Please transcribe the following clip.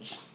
Yeah.